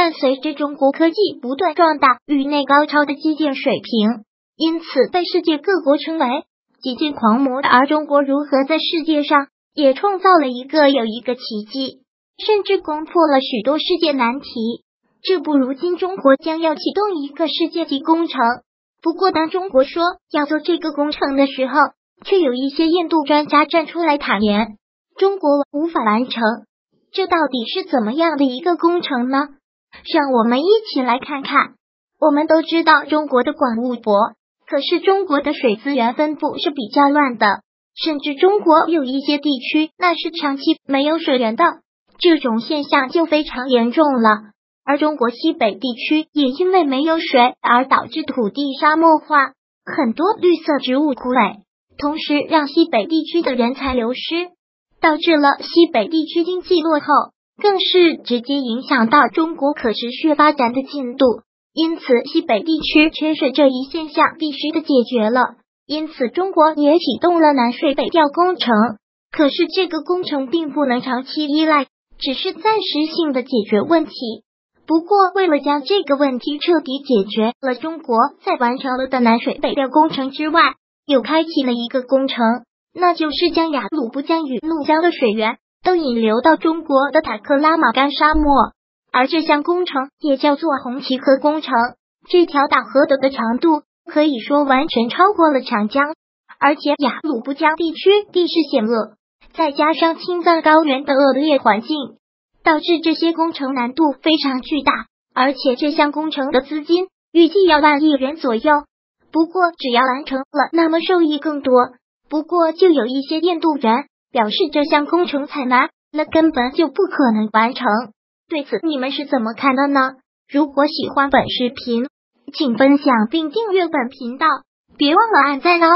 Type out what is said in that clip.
伴随着中国科技不断壮大，域内高超的基建水平，因此被世界各国称为基建狂魔。而中国如何在世界上也创造了一个又一个奇迹，甚至攻破了许多世界难题。这不，如今中国将要启动一个世界级工程。不过，当中国说要做这个工程的时候，却有一些印度专家站出来坦言，中国无法完成。这到底是怎么样的一个工程呢？让我们一起来看看。我们都知道中国的广物博，可是中国的水资源分布是比较乱的，甚至中国有一些地区那是长期没有水源的，这种现象就非常严重了。而中国西北地区也因为没有水而导致土地沙漠化，很多绿色植物枯萎，同时让西北地区的人才流失。导致了西北地区经济落后，更是直接影响到中国可持续发展的进度。因此，西北地区缺水这一现象必须的解决了。因此，中国也启动了南水北调工程。可是，这个工程并不能长期依赖，只是暂时性的解决问题。不过，为了将这个问题彻底解决了，中国在完成了的南水北调工程之外，又开启了一个工程。那就是将雅鲁布江与怒江的水源都引流到中国的塔克拉玛干沙漠，而这项工程也叫做红旗河工程。这条大河的的长度可以说完全超过了长江，而且雅鲁布江地区地势险恶，再加上青藏高原的恶劣环境，导致这些工程难度非常巨大。而且这项工程的资金预计要万亿元左右，不过只要完成了，那么受益更多。不过，就有一些印度人表示这项工程采纳，那根本就不可能完成。对此，你们是怎么看的呢？如果喜欢本视频，请分享并订阅本频道，别忘了按赞哦。